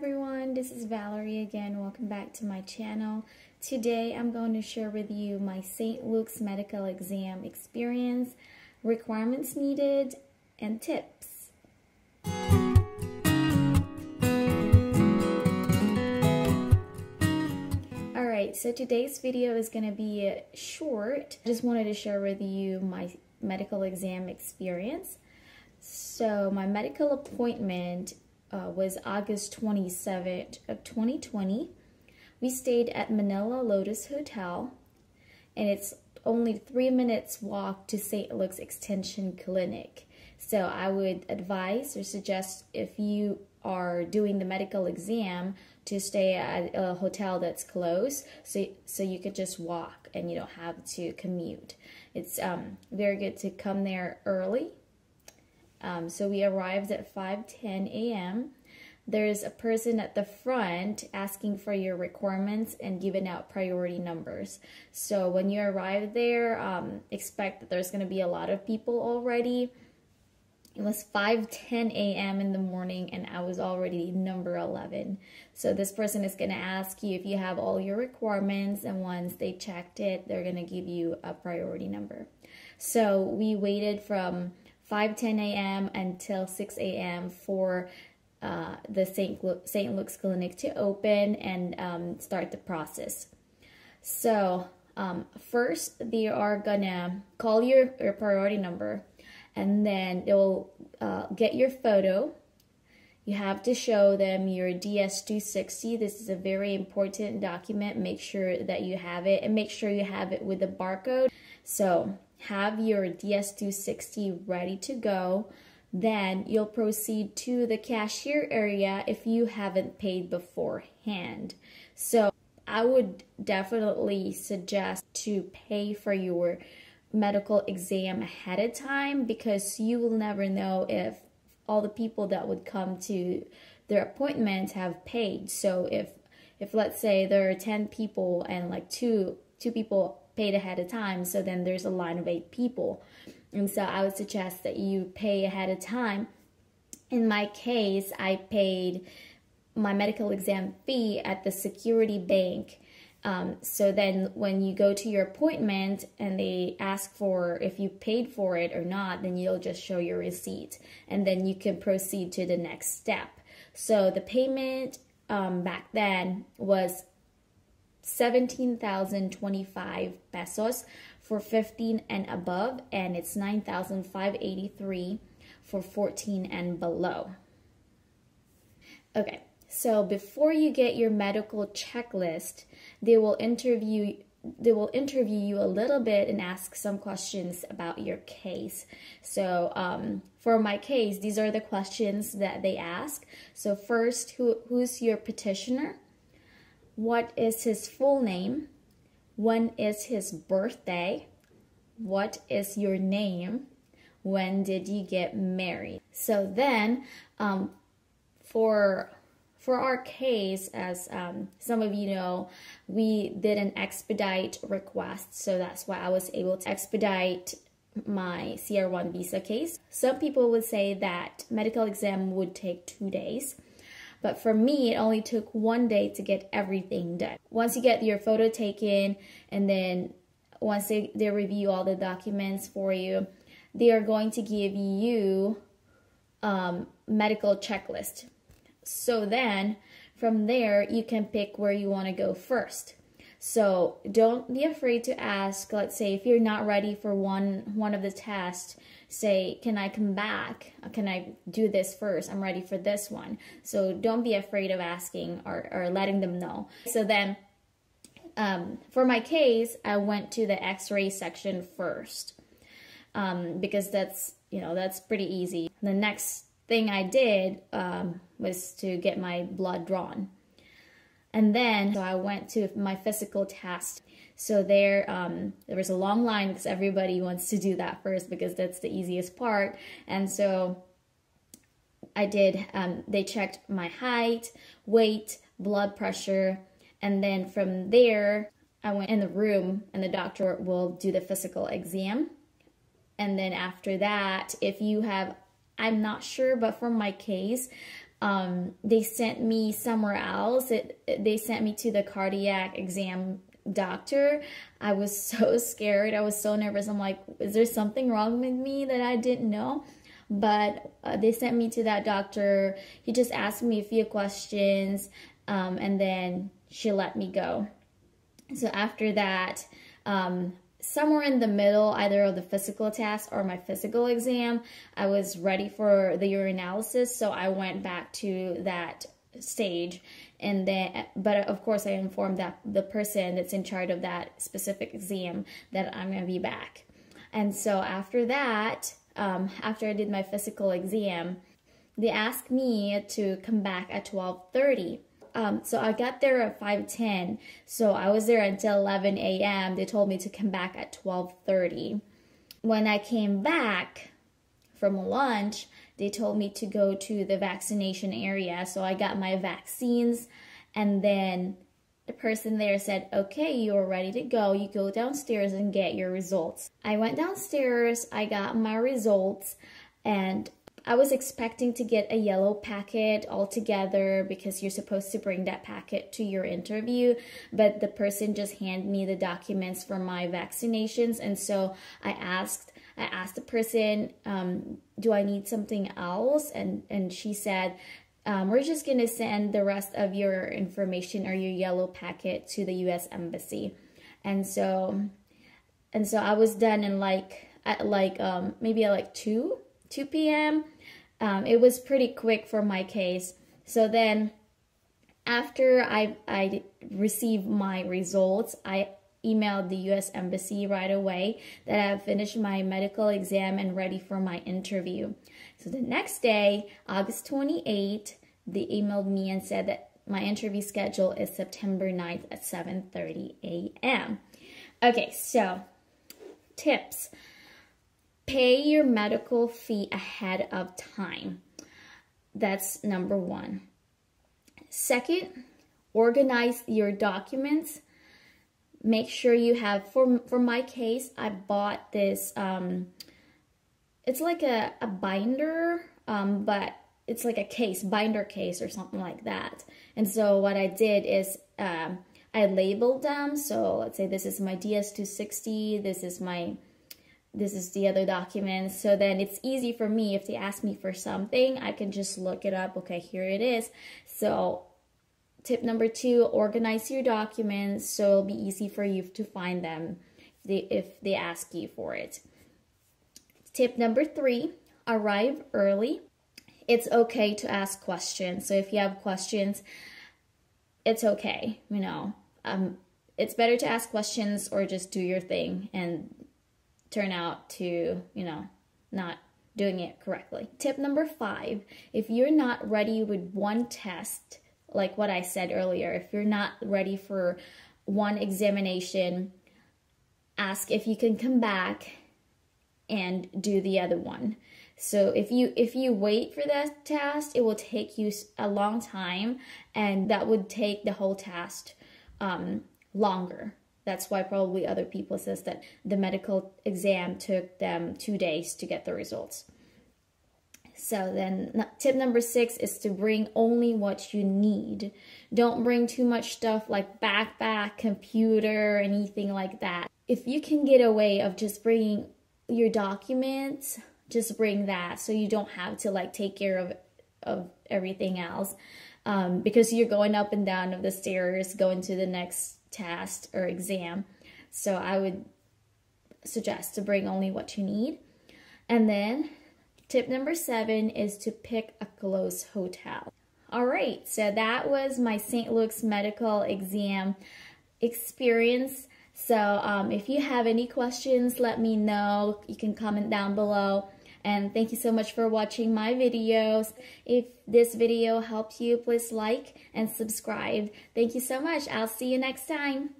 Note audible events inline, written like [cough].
everyone, this is Valerie again. Welcome back to my channel. Today I'm going to share with you my St. Luke's medical exam experience, requirements needed, and tips. Alright, so today's video is going to be short. I just wanted to share with you my medical exam experience. So my medical appointment uh, was August 27th of 2020. We stayed at Manila Lotus Hotel and it's only three minutes walk to St. Luke's Extension Clinic. So I would advise or suggest if you are doing the medical exam to stay at a hotel that's close so so you could just walk and you don't have to commute. It's um, very good to come there early um, so we arrived at 5:10 a.m. There's a person at the front asking for your requirements and giving out priority numbers. So when you arrive there, um, expect that there's going to be a lot of people already. It was 5:10 a.m. in the morning and I was already number 11. So this person is going to ask you if you have all your requirements and once they checked it, they're going to give you a priority number. So we waited from 5:10 a.m. until 6 a.m. for uh, the St. St. Luke's Clinic to open and um, start the process. So um, first, they are gonna call your, your priority number, and then they will uh, get your photo. You have to show them your DS260. This is a very important document. Make sure that you have it, and make sure you have it with the barcode. So have your DS260 ready to go. Then you'll proceed to the cashier area if you haven't paid beforehand. So I would definitely suggest to pay for your medical exam ahead of time because you will never know if all the people that would come to their appointment have paid. So if if let's say there are 10 people and like two two people paid ahead of time. So then there's a line of eight people. And so I would suggest that you pay ahead of time. In my case, I paid my medical exam fee at the security bank. Um, so then when you go to your appointment and they ask for if you paid for it or not, then you'll just show your receipt and then you can proceed to the next step. So the payment um, back then was 17,025 pesos for 15 and above and it's 9,583 for 14 and below. Okay, so before you get your medical checklist, they will interview they will interview you a little bit and ask some questions about your case. So um, for my case, these are the questions that they ask. So first, who, who's your petitioner? What is his full name? When is his birthday? What is your name? When did you get married? So then, um, for for our case, as um, some of you know, we did an expedite request, so that's why I was able to expedite my CR1 visa case. Some people would say that medical exam would take two days. But for me, it only took one day to get everything done. Once you get your photo taken and then once they, they review all the documents for you, they are going to give you um, medical checklist. So then from there, you can pick where you want to go first. So don't be afraid to ask, let's say if you're not ready for one one of the tests, say, can I come back? Can I do this first? I'm ready for this one. So don't be afraid of asking or, or letting them know. So then um, for my case, I went to the x-ray section first um, because that's, you know, that's pretty easy. The next thing I did um, was to get my blood drawn. And then so I went to my physical test. So there, um, there was a long line because everybody wants to do that first because that's the easiest part. And so I did, um, they checked my height, weight, blood pressure, and then from there, I went in the room and the doctor will do the physical exam. And then after that, if you have, I'm not sure, but for my case, um, they sent me somewhere else. It, they sent me to the cardiac exam doctor. I was [laughs] so scared. I was so nervous. I'm like, is there something wrong with me that I didn't know? But uh, they sent me to that doctor. He just asked me a few questions um, and then she let me go. So after that, um, somewhere in the middle, either of the physical test or my physical exam, I was ready for the urinalysis. So I went back to that stage and then but of course i informed that the person that's in charge of that specific exam that i'm going to be back and so after that um, after i did my physical exam they asked me to come back at 1230 um, so I got there at 5.10. So I was there until 11 a.m. They told me to come back at 12.30. When I came back from lunch, they told me to go to the vaccination area. So I got my vaccines and then the person there said, okay, you're ready to go. You go downstairs and get your results. I went downstairs, I got my results and I was expecting to get a yellow packet altogether because you're supposed to bring that packet to your interview, but the person just handed me the documents for my vaccinations, and so I asked I asked the person, um, "Do I need something else?" and and she said. Um, we're just going to send the rest of your information or your yellow packet to the U.S. Embassy. And so, and so I was done in like, at like, um, maybe at like 2, 2 p.m um, it was pretty quick for my case. So then after I, I received my results, I emailed the U.S. Embassy right away that I have finished my medical exam and ready for my interview. So the next day, August 28th, they emailed me and said that my interview schedule is September 9th at 7.30 a.m. Okay, so tips pay your medical fee ahead of time. That's number one. Second, organize your documents. Make sure you have, for, for my case, I bought this, um, it's like a, a binder, um, but it's like a case, binder case or something like that. And so what I did is um, I labeled them. So let's say this is my DS260, this is my this is the other document. So then it's easy for me if they ask me for something, I can just look it up. Okay, here it is. So tip number two, organize your documents so it'll be easy for you to find them if they, if they ask you for it. Tip number three, arrive early. It's okay to ask questions. So if you have questions, it's okay, you know. Um, it's better to ask questions or just do your thing and turn out to, you know, not doing it correctly. Tip number five, if you're not ready with one test, like what I said earlier, if you're not ready for one examination, ask if you can come back and do the other one. So if you if you wait for that test, it will take you a long time, and that would take the whole test um, longer. That's why probably other people says that the medical exam took them two days to get the results. So then tip number six is to bring only what you need. Don't bring too much stuff like backpack, computer, anything like that. If you can get away of just bringing your documents, just bring that so you don't have to like take care of, of everything else. Um, because you're going up and down of the stairs, going to the next test or exam. So I would suggest to bring only what you need. And then tip number seven is to pick a close hotel. All right, so that was my St. Luke's medical exam experience. So um, if you have any questions, let me know. You can comment down below. And thank you so much for watching my videos. If this video helped you, please like and subscribe. Thank you so much. I'll see you next time.